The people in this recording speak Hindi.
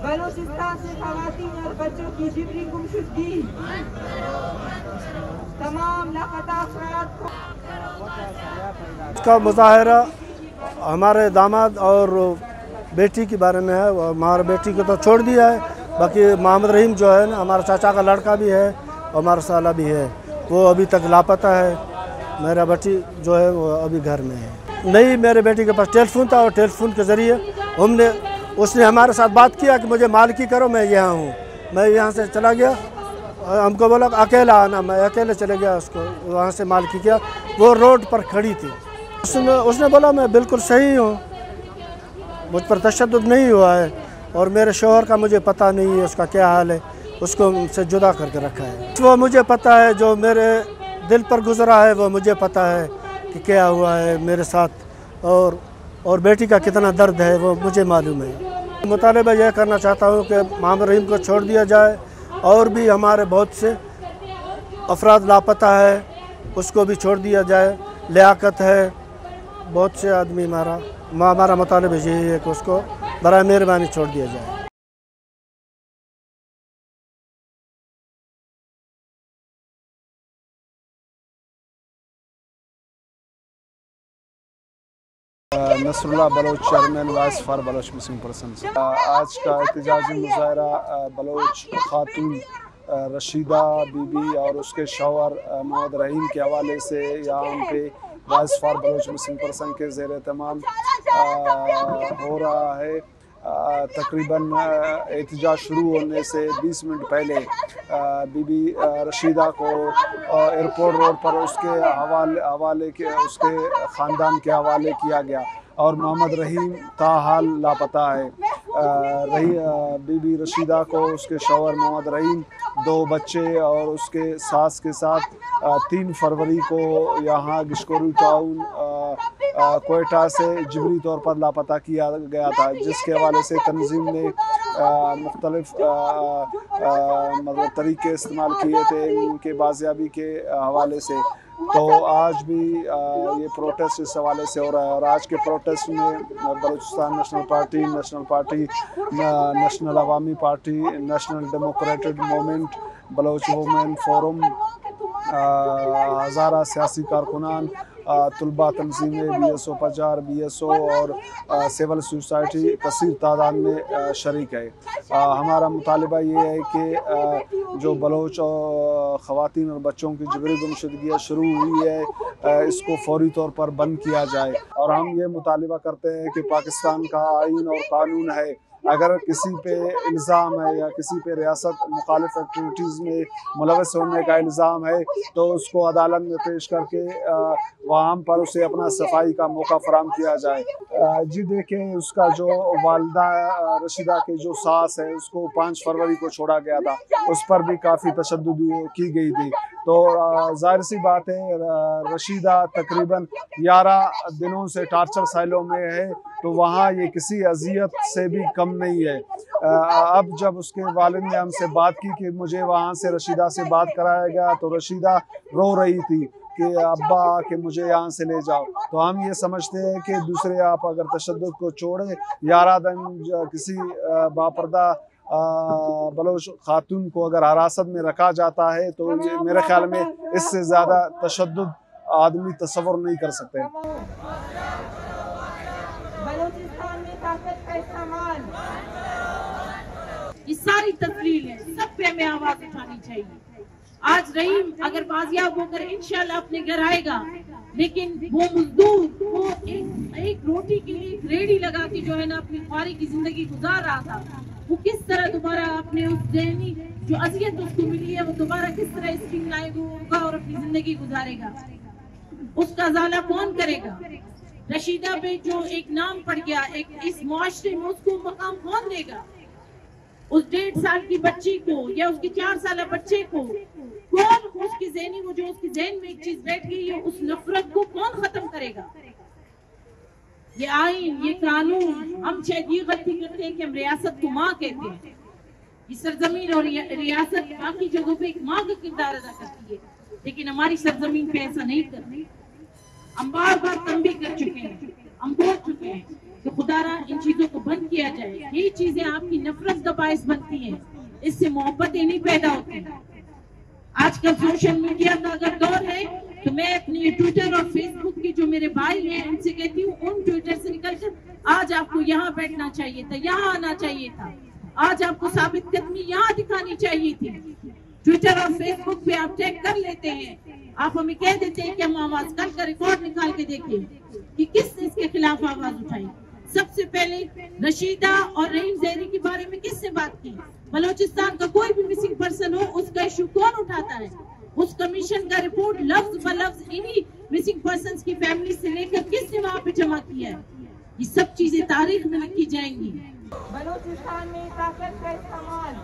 बलूचिस्तान से खातन और बच्चों की जिबरी गुमशुदगी तमाम लापता अफराद को मुजाहरा हमारे दामाद और बेटी के बारे में है। हमारे बेटी को तो छोड़ दिया है। बाकी मोहम्मद रहीम जो है ना, हमारा चाचा का लड़का भी है और हमारा साला भी है। वो अभी तक लापता है। मेरा बेटी जो है, वो अभी घर में है। नहीं, मेरे बेटी के पास टेलीफोन था और टेलीफोन के ज़रिए हमने उसने हमारे साथ बात किया कि मुझे मालिकी करो, मैं यहाँ हूँ। मैं यहाँ से चला गया और हमको बोला, अकेला आना। मैं अकेले चले गया उसको, वहाँ से मालिकी किया। वो रोड पर खड़ी थी। उसने उसने बोला, मैं बिल्कुल सही हूँ। मुझ पर तशद नहीं हुआ है और मेरे शोहर का मुझे पता नहीं है, उसका क्या हाल है। उसको मुझसे जुदा करके रखा है। वो मुझे पता है, जो मेरे दिल पर गुजरा है, वो मुझे पता है कि क्या हुआ है मेरे साथ और और बेटी का कितना दर्द है वो मुझे मालूम है। मुतालबा यह करना चाहता हूँ कि माम रहीम को छोड़ दिया जाए और भी हमारे बहुत से अफराद लापता है, उसको भी छोड़ दिया जाए। लियाकत है, बहुत से आदमी हमारा हमारा मुतालबा यही है कि उसको बर मेहरबानी छोड़ दिया जाए। Nasrullah Baloch chairman voice for Baloch Muslim person आज का एहतजाजी मुजाहरा बलोच खातून रशीदा बीबी और उसके शौहर मोहम्मद रहीम के हवाले से यहाँ पे voice for Baloch Muslim person के जेर तमाम हो रहा है तकरीबन एहतजाज शुरू होने से 20 मिनट पहले बीबी रशीदा को एयरपोर्ट रोड पर उसके हवाले हवाले के उसके ख़ानदान के हवाले किया गया और मोहम्मद रहीम ताहाल लापता है। रही बीबी रशीदा को उसके शौहर मोहम्मद रहीम दो बच्चे और उसके सास के साथ तीन फरवरी को यहाँ गिशकोरी टाउन कोयटा से जबरी तौर पर लापता किया गया था जिसके हवाले से तंजीम ने मुख्तलिफ़ मतलब तरीके इस्तेमाल किए थे उनके बाजियाबी के हवाले से। तो आज भी ये प्रोटेस्ट इस हवाले से हो रहा है और आज के प्रोटेस्ट में Balochistan national party national party national Awami party national democratic movement Baloch women forum Hazara सियासी कारकुनान तलबा तनजीमें बी एस ओ पचार बी एस ओ और सिविल सोसाइटी कसर तादाद में शर्क है। हमारा मुतालबा ये है कि जो बलोच और ख़वान और बच्चों की जबरी गुमशदगियाँ शुरू हुई है इसको फौरी तौर पर बंद किया जाए। और हम ये मुतालबा करते हैं कि पाकिस्तान का आइन और कानून है अगर किसी पे इल्ज़ाम है या किसी पे रियासत मुखालिफ एक्टिविटीज़ में मुलवस होने का इल्ज़ाम है तो उसको अदालत में पेश करके वहाँ पर उसे अपना सफ़ाई का मौका फराम किया जाए। जी देखें, उसका जो वालदा रशीदा के जो सास है, उसको पाँच फरवरी को छोड़ा गया था। उस पर भी काफ़ी तशद की गई थी। तो ज़ाहिर सी बात है रशीदा तकरीबन ग्यारह दिनों से टार्चर साइलों में है तो वहाँ ये किसी अजियत से भी कम नहीं है। अब जब उसके वालिद ने हमसे बात की कि मुझे वहाँ से रशीदा से बात कराया गया तो रशीदा रो रही थी कि, अब्बा, कि मुझे यहाँ से ले जाओ। तो हम ये समझते हैं कि दूसरे आप अगर तशद को छोड़े, ग्यारह दिन किसी बापरदा बलोच खातून को अगर हरासत में रखा जाता है तो ये मेरे ख्याल में इससे ज़्यादा तशद आदमी तस्वर नहीं कर सकते। ये सारी तस्वीर है सब पे हमें आवाज़ उठानी चाहिए। आज रहीम अगर बाजियाब होकर इंशाल्लाह अपने घर आएगा लेकिन वो मजदूर वो एक, एक रोटी के लिए एक रेडी लगा के जो है ना अपनी ख्वारी की ज़िंदगी गुजार रहा था। वो किस तरह दोबारा अपने उस जहनी जो अजियत उसको मिली है, वो दोबारा किस तरह स्ट्रीम लाएगा और अपनी ज़िंदगी गुजारेगा? उसका जाला कौन करेगा? रशीदा पे जो एक नाम पड़ गया, एक इस मुआशरे में उसको मकाम कौन देगा? उस डेढ़ साल की बच्ची को या उसके चार साल बच्चे को कौन उसकी जहनी, वो जो उसकी जहन में एक चीज़ बैठ गई है, उस नफरत को कौन खत्म करेगा? ये आइन ये कानून। हम ये गलती करते हैं कि हम रियासत को माँ कहते हैं। ये सरजमीन और रियासत बाकी जगहों पे एक माँ का किरदार अदा करती है। लेकिन हमारी सरजमीन पे ऐसा नहीं कर रही। हम बार बार तंबी कर चुके हैं। हम बोल चुके हैं कि खुदारा, इन चीज़ों को बंद किया जाए। ये चीज़ें आपकी नफरत का बायस बनती है। इससे मोहब्बतें नहीं पैदा होती। आजकल सोशल मीडिया का अगर दौर है तो मैं अपने ट्विटर और फेसबुक के जो मेरे भाई हैं, उनसे कहती हूँ, उन ट्विटर से निकलकर आज आपको यहाँ बैठना चाहिए था, यहाँ आना चाहिए था। आज आपको साबित कदमी यहाँ दिखानी चाहिए थी। ट्विटर और फेसबुक पे आप चेक कर लेते हैं। आप हमें कह देते हैं कि हम आवाज़ कल का रिकॉर्ड निकाल के देखें कि किसने इसके खिलाफ आवाज़ उठाई। सबसे पहले रशीदा और रहीम जहरी के बारे में किसने बात की? बलोचिस्तान का कोई भी मिसिंग पर्सन हो, उसका इशू कौन उठाता है? उस कमीशन का रिपोर्ट लफ्ज ब लफ्ज इन्हीं मिसिंग पर्सन की फैमिली से लेकर किसने वहाँ पे जमा किया है? ये सब चीज़ें तारीख में लिखी जाएँगी। बलूचिस्तान में ताकत का इस्तेमाल।